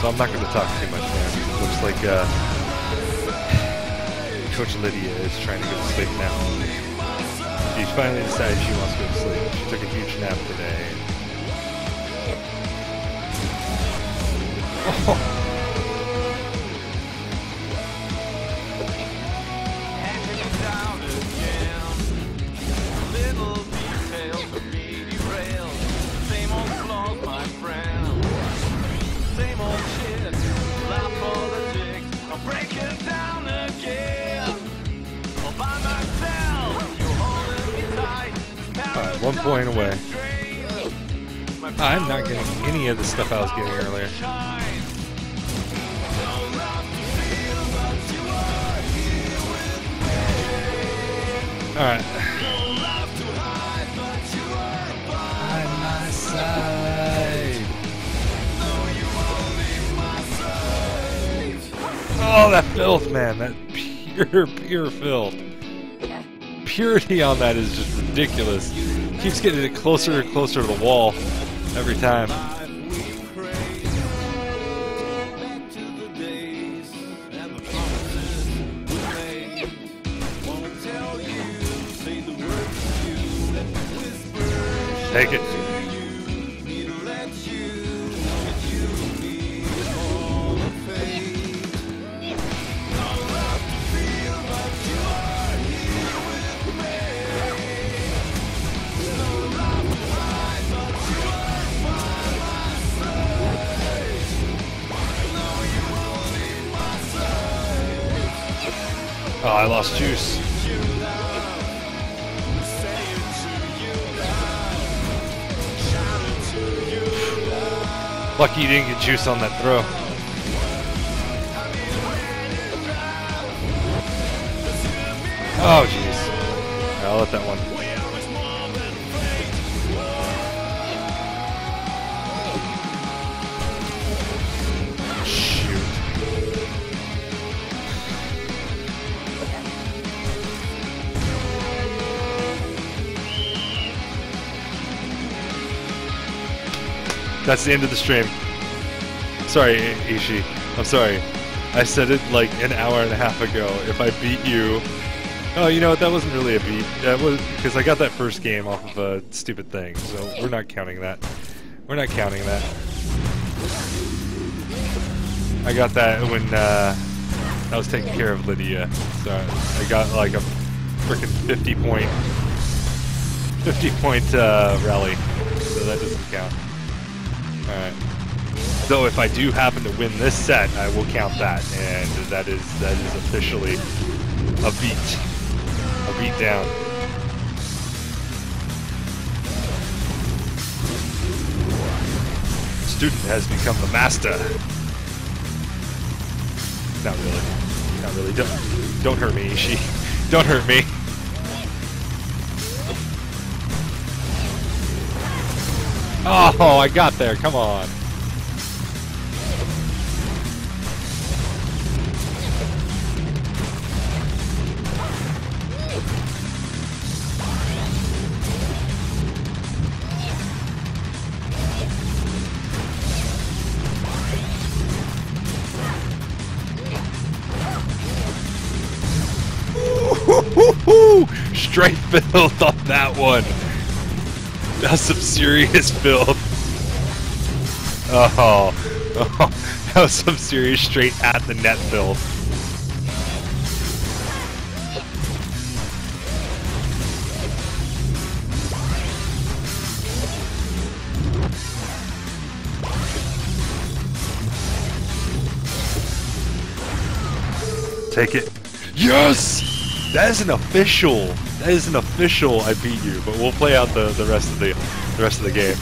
so I'm not going to talk too much, man. Looks like uh, Coach Lydia is trying to go to sleep now. She finally decided she wants to go to sleep. She took a huge nap today. Down again. Alright, one point away. I'm not getting any of the stuff I was getting earlier. Alright. Oh, that filth, man. That pure, pure filth. Purity on that is just ridiculous. Keeps getting it closer and closer to the wall every time. Take it. Oh, I lost juice. Lucky you didn't get juice on that throw. Oh, jeez. I'll let that one. That's the end of the stream. Sorry, Eishi. I'm sorry. I said it like an hour and a half ago. If I beat you, oh, you know what? That wasn't really a beat. That was because I got that first game off of a stupid thing. So we're not counting that. We're not counting that. I got that when uh, I was taking care of Lydia. So I got like a freaking 50 point, 50 point uh, rally. So that doesn't count. Alright. Though if I do happen to win this set, I will count that, and that is that is officially a beat. A beat down. Student has become the master. Not really. Not really. Don't don't hurt me, Eishi. Don't hurt me. Oh, I got there. Come on. Ooh, Straight build on that one. That's some serious build. Oh, oh, that was some serious straight at the net build. Take it. Yes! That is an official. That is an official. I beat you, but we'll play out the the rest of the the rest of the game.